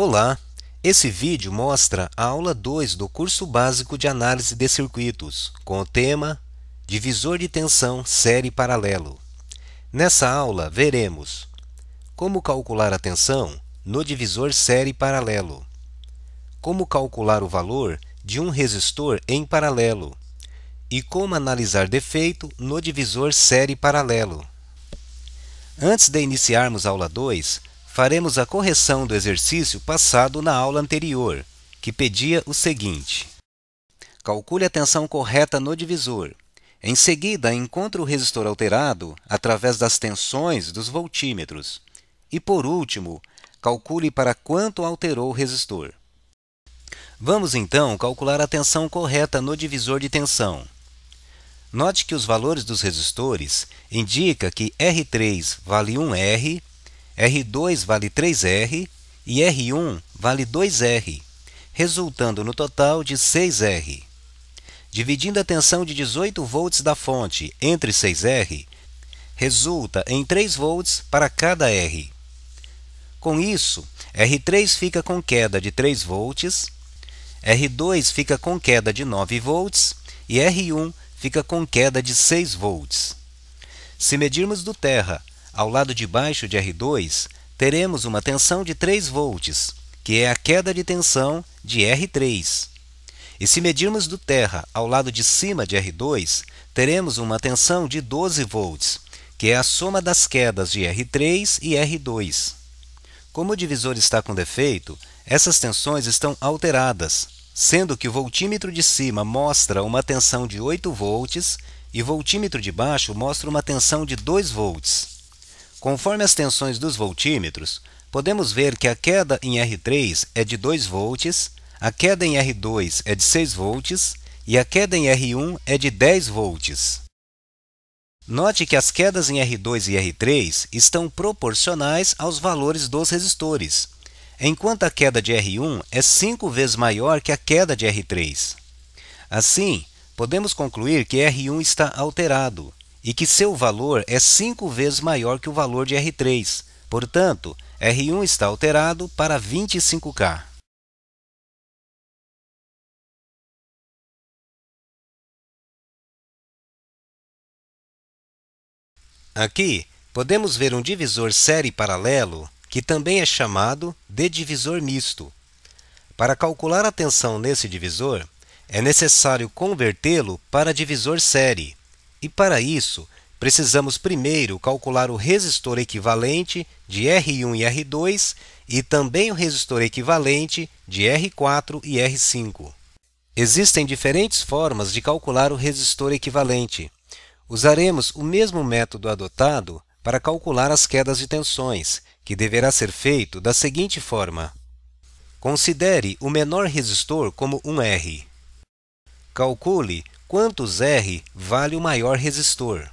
Olá! Esse vídeo mostra a aula 2 do curso básico de análise de circuitos, com o tema Divisor de tensão série paralelo. Nessa aula, veremos como calcular a tensão no divisor série paralelo, como calcular o valor de um resistor em paralelo e como analisar defeito no divisor série paralelo. Antes de iniciarmos a aula 2, faremos a correção do exercício passado na aula anterior, que pedia o seguinte. Calcule a tensão correta no divisor. Em seguida, encontre o resistor alterado através das tensões dos voltímetros. E, por último, calcule para quanto alterou o resistor. Vamos, então, calcular a tensão correta no divisor de tensão. Note que os valores dos resistores indicam que R3 vale 1R R2 vale 3R e R1 vale 2R, resultando no total de 6R. Dividindo a tensão de 18 volts da fonte entre 6R, resulta em 3 volts para cada R. Com isso, R3 fica com queda de 3 volts, R2 fica com queda de 9 volts e R1 fica com queda de 6 volts. Se medirmos do terra ao lado de baixo de R2, teremos uma tensão de 3 volts, que é a queda de tensão de R3. E se medirmos do terra ao lado de cima de R2, teremos uma tensão de 12 volts, que é a soma das quedas de R3 e R2. Como o divisor está com defeito, essas tensões estão alteradas, sendo que o voltímetro de cima mostra uma tensão de 8 volts e o voltímetro de baixo mostra uma tensão de 2 volts. Conforme as tensões dos voltímetros, podemos ver que a queda em R3 é de 2 volts, a queda em R2 é de 6 volts e a queda em R1 é de 10 volts. Note que as quedas em R2 e R3 estão proporcionais aos valores dos resistores, enquanto a queda de R1 é 5 vezes maior que a queda de R3. Assim, podemos concluir que R1 está alterado, e que seu valor é 5 vezes maior que o valor de R3. Portanto, R1 está alterado para 25K. Aqui, podemos ver um divisor série paralelo, que também é chamado de divisor misto. Para calcular a tensão nesse divisor, é necessário convertê-lo para divisor série. E para isso, precisamos primeiro calcular o resistor equivalente de R1 e R2 e também o resistor equivalente de R4 e R5. Existem diferentes formas de calcular o resistor equivalente. Usaremos o mesmo método adotado para calcular as quedas de tensões, que deverá ser feito da seguinte forma. Considere o menor resistor como um R. Calcule quantos R vale o maior resistor.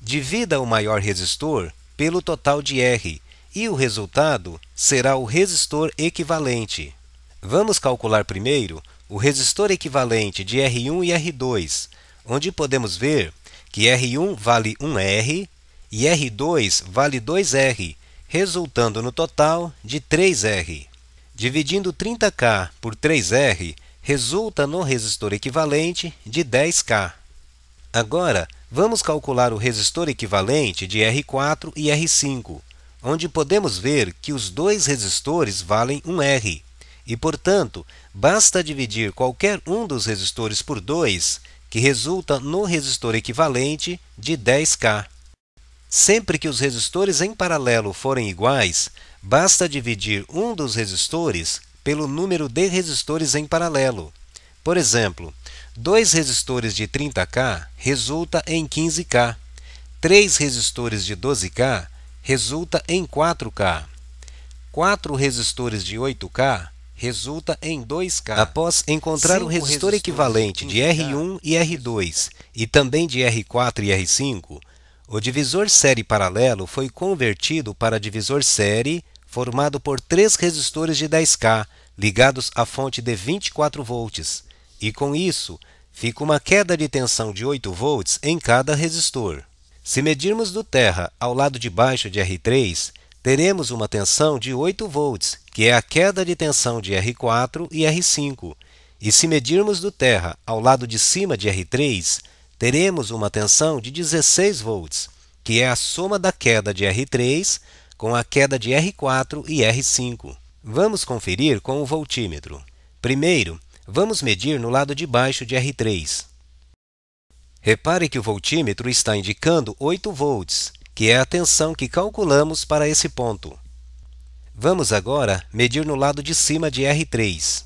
Divida o maior resistor pelo total de R e o resultado será o resistor equivalente. Vamos calcular primeiro o resistor equivalente de R1 e R2, onde podemos ver que R1 vale 1R e R2 vale 2R, resultando no total de 3R. Dividindo 30K por 3R, resulta no resistor equivalente de 10K. Agora, vamos calcular o resistor equivalente de R4 e R5, onde podemos ver que os dois resistores valem 1R, e, portanto, basta dividir qualquer um dos resistores por 2, que resulta no resistor equivalente de 10K. Sempre que os resistores em paralelo forem iguais, basta dividir um dos resistores pelo número de resistores em paralelo. Por exemplo, dois resistores de 30K resulta em 15K. Três resistores de 12K resulta em 4K. Quatro resistores de 8K resulta em 2K. Após encontrar o resistor equivalente de R1 e R2 e também de R4 e R5, o divisor série paralelo foi convertido para divisor série formado por três resistores de 10K ligados à fonte de 24 volts, e com isso fica uma queda de tensão de 8 volts em cada resistor. Se medirmos do terra ao lado de baixo de R3, teremos uma tensão de 8 volts, que é a queda de tensão de R4 e R5. E se medirmos do terra ao lado de cima de R3, teremos uma tensão de 16 volts, que é a soma da queda de R3 com a queda de R4 e R5. Vamos conferir com o voltímetro. Primeiro, vamos medir no lado de baixo de R3. Repare que o voltímetro está indicando 8 volts, que é a tensão que calculamos para esse ponto. Vamos agora medir no lado de cima de R3.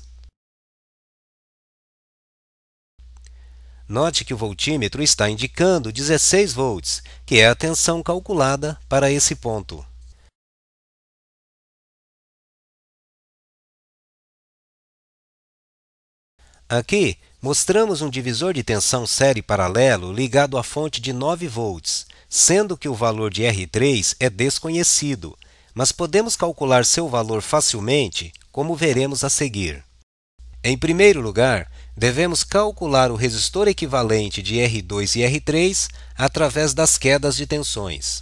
Note que o voltímetro está indicando 16 volts, que é a tensão calculada para esse ponto. Aqui, mostramos um divisor de tensão série paralelo ligado à fonte de 9 volts, sendo que o valor de R3 é desconhecido, mas podemos calcular seu valor facilmente, como veremos a seguir. Em primeiro lugar, devemos calcular o resistor equivalente de R2 e R3 através das quedas de tensões.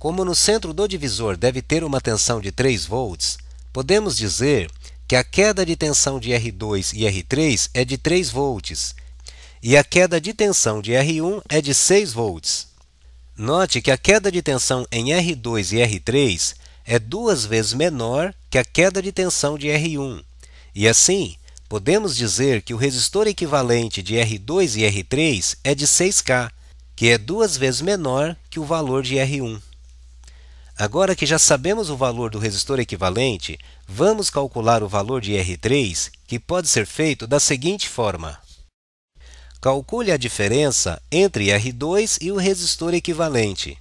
Como no centro do divisor deve ter uma tensão de 3 volts, podemos dizer que a queda de tensão de R2 e R3 é de 3 volts e a queda de tensão de R1 é de 6 volts. Note que a queda de tensão em R2 e R3 é duas vezes menor que a queda de tensão de R1, e assim podemos dizer que o resistor equivalente de R2 e R3 é de 6K, que é duas vezes menor que o valor de R1. Agora que já sabemos o valor do resistor equivalente, vamos calcular o valor de R3, que pode ser feito da seguinte forma. Calcule a diferença entre R2 e o resistor equivalente.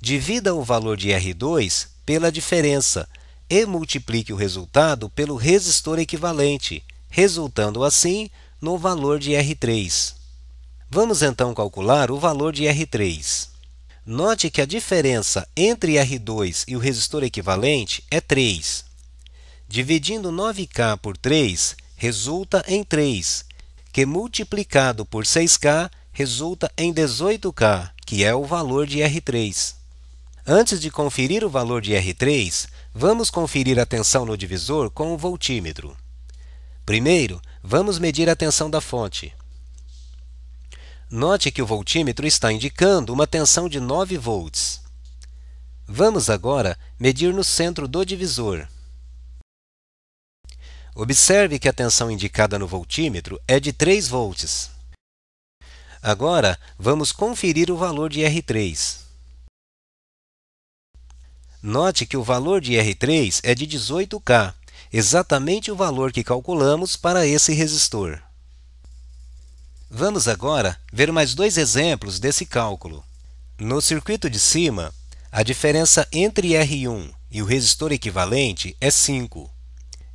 Divida o valor de R2 pela diferença e multiplique o resultado pelo resistor equivalente, resultando assim no valor de R3. Vamos então calcular o valor de R3. Note que a diferença entre R2 e o resistor equivalente é 3. Dividindo 9K por 3 resulta em 3, que multiplicado por 6K resulta em 18K, que é o valor de R3. Antes de conferir o valor de R3, vamos conferir a tensão no divisor com o voltímetro. Primeiro, vamos medir a tensão da fonte. Note que o voltímetro está indicando uma tensão de 9 volts. Vamos agora medir no centro do divisor. Observe que a tensão indicada no voltímetro é de 3 volts. Agora, vamos conferir o valor de R3. Note que o valor de R3 é de 18K, exatamente o valor que calculamos para esse resistor. Vamos agora ver mais dois exemplos desse cálculo. No circuito de cima, a diferença entre R1 e o resistor equivalente é 5.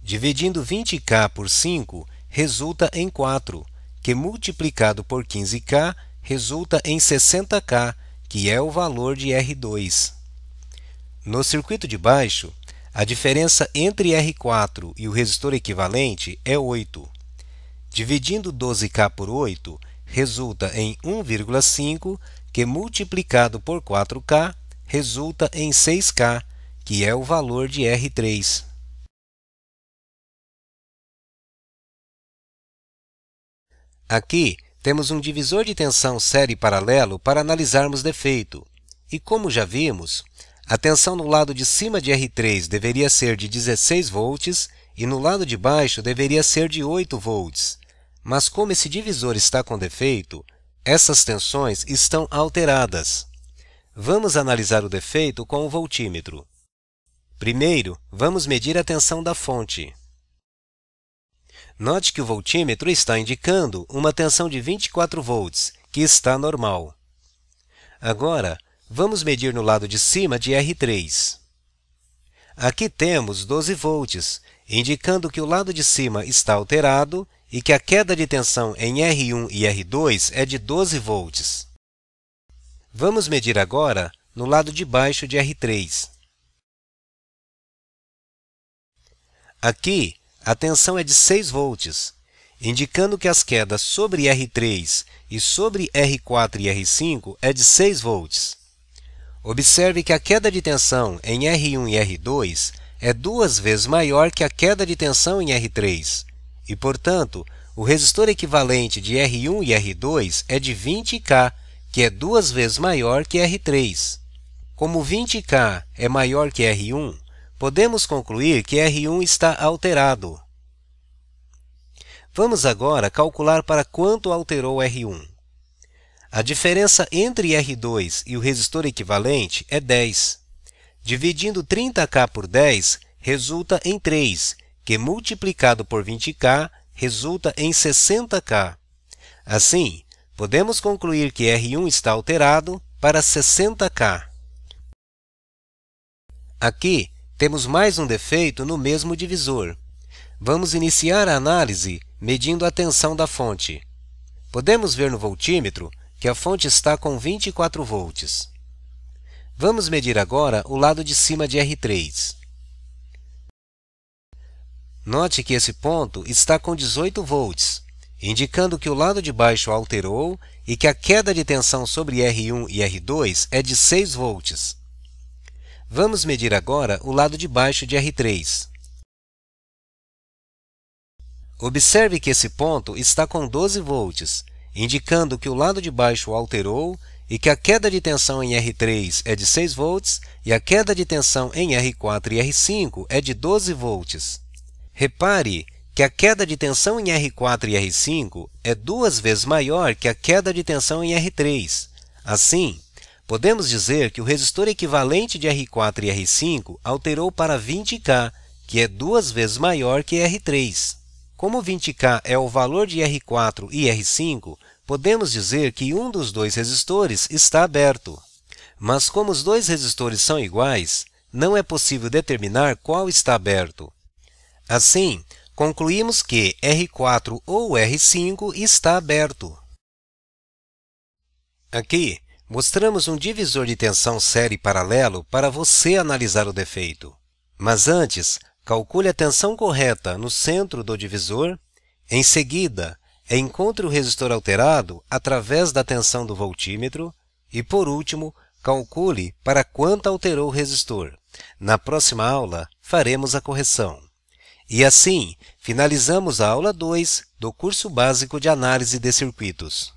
Dividindo 20K por 5 resulta em 4, que multiplicado por 15K resulta em 60K, que é o valor de R2. No circuito de baixo, a diferença entre R4 e o resistor equivalente é 8. Dividindo 12K por 8, resulta em 1,5, que multiplicado por 4K resulta em 6K, que é o valor de R3. Aqui temos um divisor de tensão série paralelo para analisarmos defeito. E como já vimos, a tensão no lado de cima de R3 deveria ser de 16 volts e no lado de baixo deveria ser de 8 volts. Mas como esse divisor está com defeito, essas tensões estão alteradas. Vamos analisar o defeito com o voltímetro. Primeiro, vamos medir a tensão da fonte. Note que o voltímetro está indicando uma tensão de 24 volts, que está normal. Agora, vamos medir no lado de cima de R3. Aqui temos 12 volts, indicando que o lado de cima está alterado e que a queda de tensão em R1 e R2 é de 12 volts. Vamos medir agora no lado de baixo de R3. Aqui, a tensão é de 6 volts, indicando que as quedas sobre R3 e sobre R4 e R5 é de 6 volts. Observe que a queda de tensão em R1 e R2 é duas vezes maior que a queda de tensão em R3 e, portanto, o resistor equivalente de R1 e R2 é de 20K, que é duas vezes maior que R3. Como 20K é maior que R1, podemos concluir que R1 está alterado. Vamos agora calcular para quanto alterou R1. A diferença entre R2 e o resistor equivalente é 10. Dividindo 30K por 10 resulta em 3, que multiplicado por 20K resulta em 60K. Assim, podemos concluir que R1 está alterado para 60K. Aqui, temos mais um defeito no mesmo divisor. Vamos iniciar a análise medindo a tensão da fonte. Podemos ver no voltímetro que a fonte está com 24 volts. Vamos medir agora o lado de cima de R3. Note que esse ponto está com 18 volts, indicando que o lado de baixo alterou e que a queda de tensão sobre R1 e R2 é de 6 volts. Vamos medir agora o lado de baixo de R3. Observe que esse ponto está com 12 volts, indicando que o lado de baixo alterou e que a queda de tensão em R3 é de 6 volts e a queda de tensão em R4 e R5 é de 12 volts. Repare que a queda de tensão em R4 e R5 é duas vezes maior que a queda de tensão em R3. Assim, podemos dizer que o resistor equivalente de R4 e R5 alterou para 20K, que é duas vezes maior que R3. Como 20K é o valor de R4 e R5, podemos dizer que um dos dois resistores está aberto. Mas como os dois resistores são iguais, não é possível determinar qual está aberto. Assim, concluímos que R4 ou R5 está aberto. Aqui, mostramos um divisor de tensão série paralelo para você analisar o defeito. Mas antes, Calcule a tensão correta no centro do divisor. Em seguida, encontre o resistor alterado através da tensão do voltímetro. E, por último, calcule para quanto alterou o resistor. Na próxima aula, faremos a correção. E assim, finalizamos a aula 2 do curso básico de análise de circuitos.